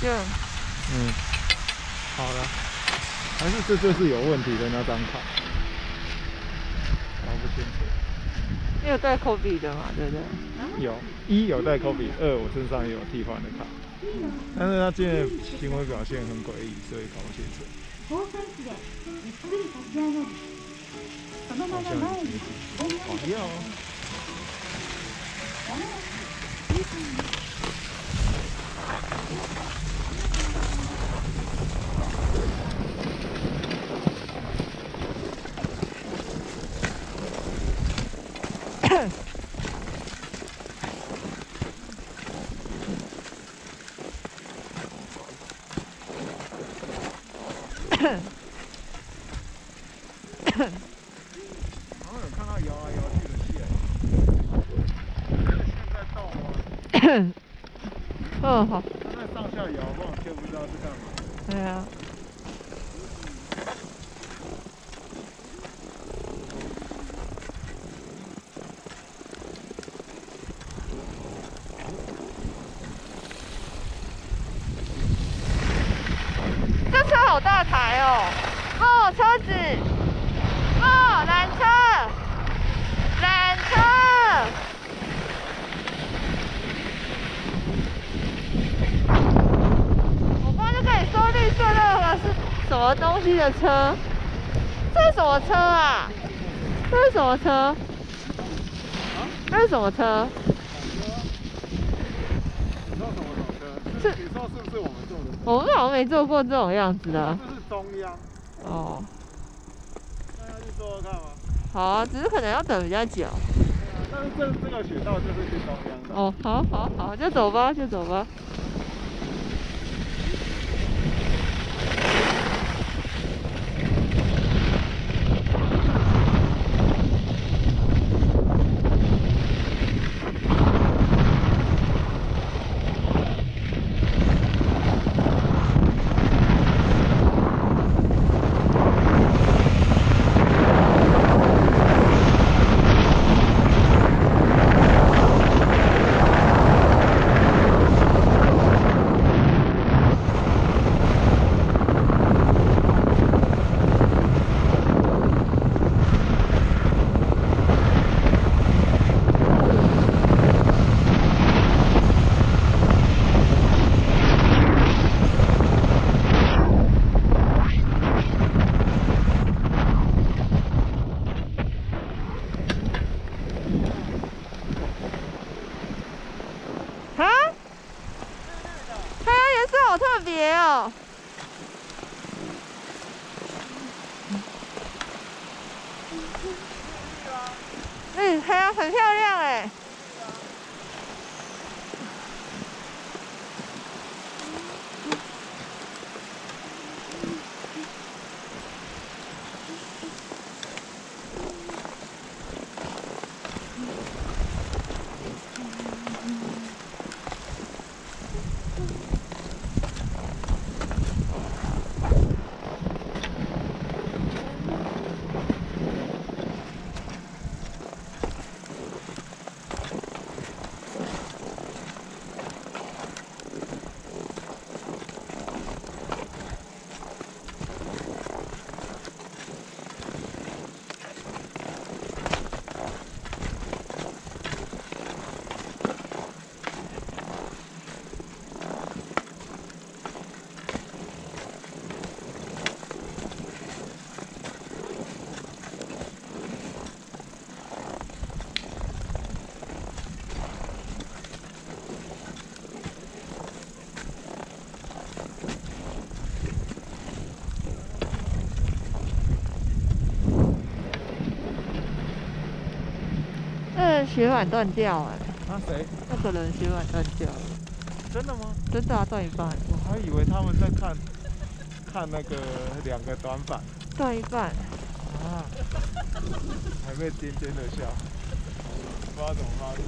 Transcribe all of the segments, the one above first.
就嗯，好了，还是这就是有问题的那张卡，搞不清楚。你有带 Kobe 的嘛？对不对？有一有带 Kobe，二我身上也有替换的卡，但是他今天的行为表现很诡异，所以搞不清楚。交換機でゆっくり立ち上がりそのまま前に前に好要。 好像有看到摇来摇去的线，线在动吗？嗯，好，它在上下摇晃，就不知道是干嘛。对啊。这车好大台哦！哦，车子，哦，缆车，缆车。我刚刚就跟你说绿色那个是什么东西的车？这是什么车啊？这是什么车？这是什么车？你知道什么老车？是你说是不是我们做的？我们好像没做过这种样子的。这是中央，哦，那要去坐坐看吗？好啊，只是可能要等比较久。啊，但是这这个雪道就是去中央的。哦，好好好，就走吧，就走吧。啊？它颜色好特别哦。嗯，对很漂亮哎。血管断掉哎，那谁？那个人血管断掉了，真的吗？真的啊，断一半，我还以为他们在看看那个两个短板断一半。啊，还被尖尖的笑，不知道怎么发现。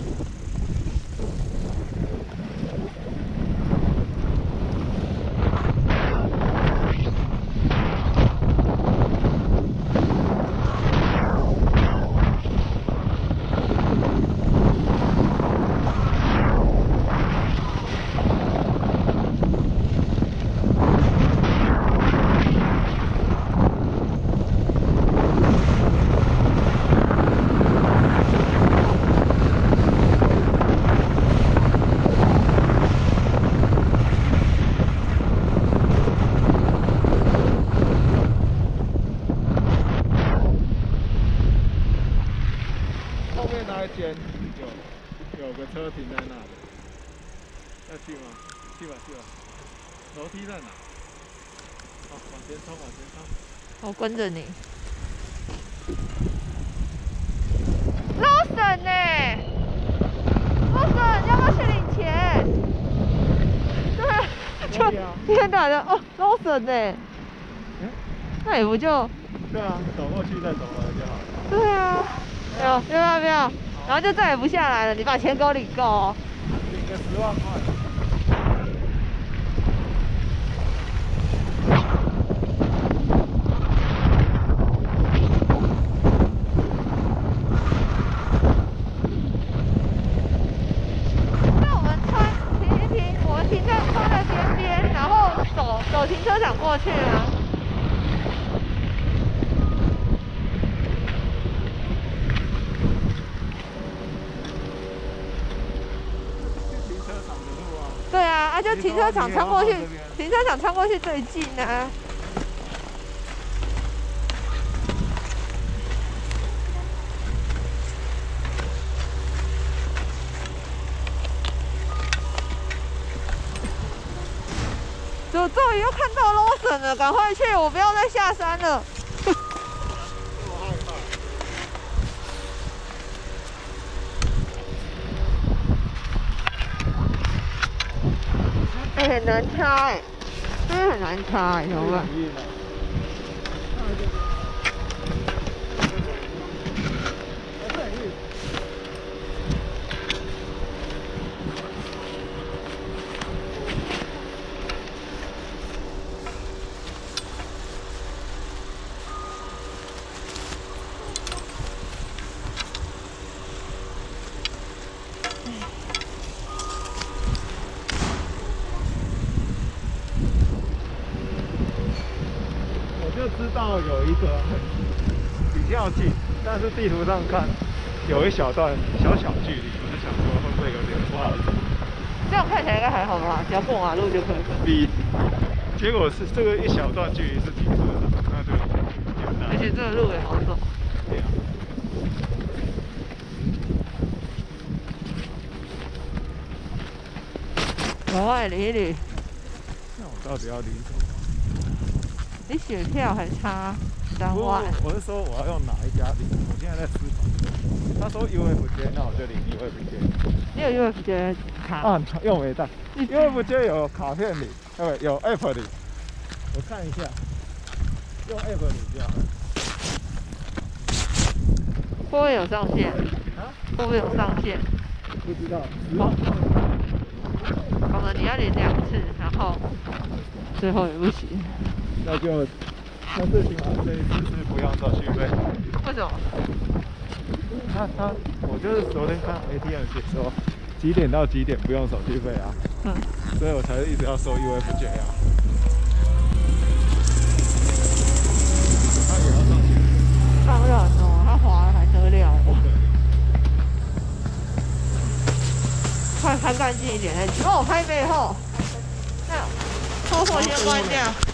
那一间有有个车停在那里，要去吗？去吧去吧。楼梯在哪？好，往前冲，往前冲。我跟着你。？Lawson 要不要去领钱？对啊，天到晚的哦呢？嗯那也不就对啊，走过去再走回来就好了。对啊？没有没有没有没有，然后就再也不下来了。你把钱给我领够。领个十万块。那我们穿停一停，我们停在窗的边边，然后走走停车场过去啊。去停车场的路啊。对就停车场穿过去停车场穿过去最近啊。我终于又看到 Lawson 了，赶快去，我不要再下山了。我害怕。哎、很难猜、真的很难插哎、怎么办？晕了。还是很晕。我就知道有一个比较近，但是地图上看有一小段小小距离，我就想说会不会有点不好走。这样看起来应该还好吧？只要过马路就可以了。比结果是这个一小段距离是停车场，那就有难而且这个路也好走。对啊。老外理理，那我到底要离什么？你选票还差三不过万，我是说我要用哪一家？我现在在思考。他说 UFJ，那我就领 UFJ。你有 UFJ 卡？啊，用没带，UFJ 有卡片领，呃，有 App 领。我看一下，用 App 领就好。会不会有上限？啊？会不会有上限？不知道，十万块。好了，你要连两次，然后最后也不行。那就，那最起码这一次是不用手续费。为什么？他他，我就是昨天看 ATM 写说几点到几点不用手续费啊，嗯，所以我才一直要收 UFJ 啊。他也要上去。当他滑了还得了哦。快拍干净一点再举。帮我拍背后。那车祸先关掉。